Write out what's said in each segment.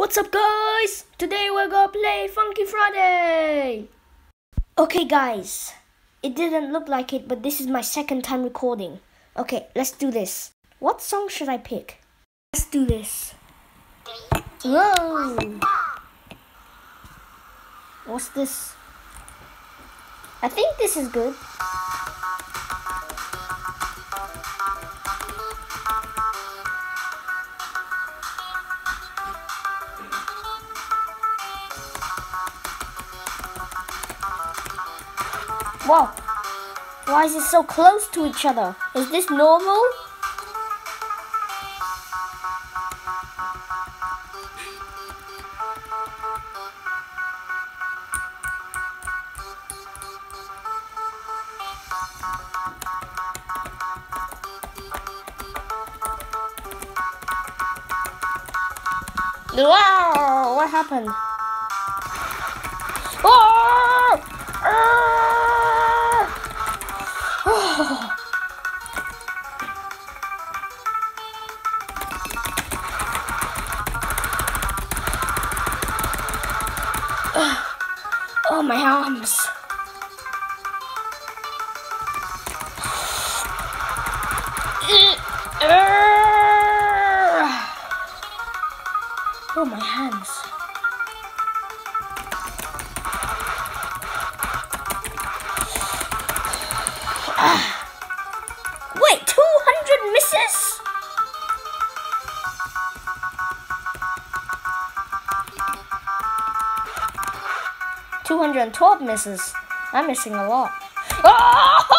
What's up guys? Today we're gonna play Funky Friday! Okay guys, it didn't look like it but this is my second time recording. Okay, let's do this. What song should I pick? Let's do this. Whoa! What's this? I think this is good. Whoa! Why is it so close to each other? Is this normal? Wow! What happened? Oh! oh, my arms. Oh, my hands. Ah. Wait, 200 misses? Two hundred and twelve misses. I'm missing a lot. Ah!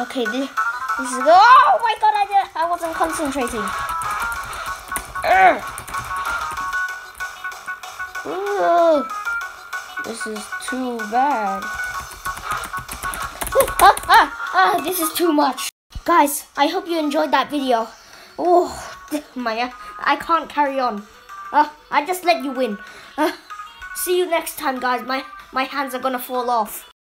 Okay, this, this is Oh my god, I did, I wasn't concentrating. Ooh, this is too bad. ah, ah, ah, this is too much. Guys, I hope you enjoyed that video. Oh, my, I can't carry on. Uh, I just let you win. Uh, see you next time, guys. My, my hands are gonna fall off.